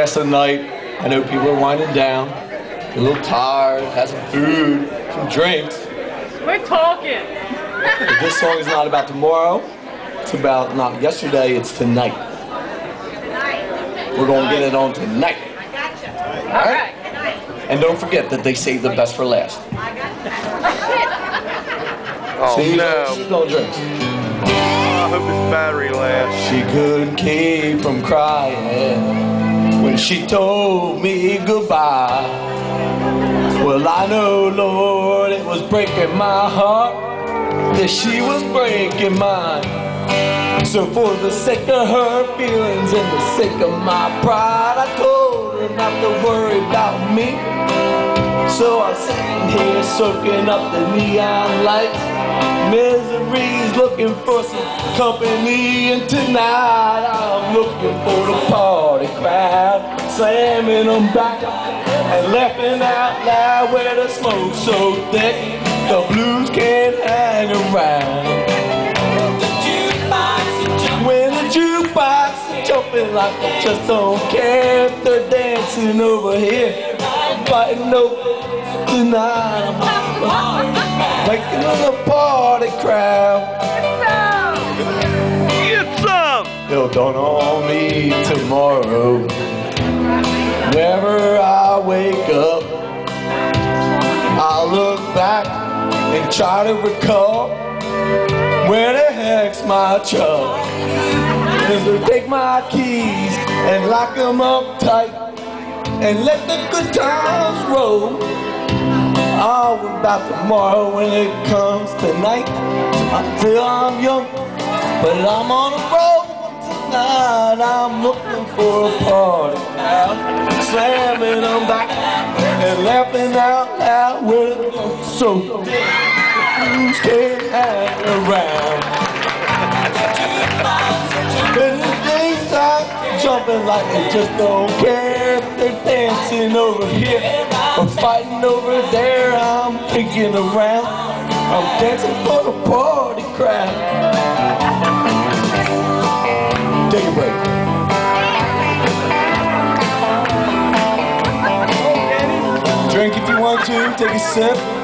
Last the night, I know people are winding down, a little tired, had some food, some drinks. We're talking. But this song is not about tomorrow. It's about not yesterday, it's tonight. We're gonna get it on tonight. All right. And don't forget that they save the best for last. Oh See, no. she's no drinks. I hope his battery lasts. She couldn't keep from crying when she told me goodbye. Well, I know, Lord, it was breaking my heart that she was breaking mine. So for the sake of her feelings and the sake of my pride, I told her not to worry about me. So I'm sitting here soaking up the neon lights. Misery's looking for some company, and tonight I'm looking for the party crowd, slamming them back and laughing out loud where the smoke so thick the blues can't hang around. When the jukebox jumping like I just don't care if they're dancing over here, fighting over tonight. Making a party dawn on me tomorrow. Whenever I wake up, I'll look back and try to recall where the heck's my truck. Cause they take my keys and lock them up tight and let the good times roll. All about tomorrow when it comes tonight. Until I'm young, but I'm on the road tonight. I'm looking for a party now. Slamming them back and laughing out loud with it so blues can't hang around. And the start jumping like they just don't care if they're dancing over here or fighting over there. I'm thinking around. I'm dancing for the party crowd. To, take a sip.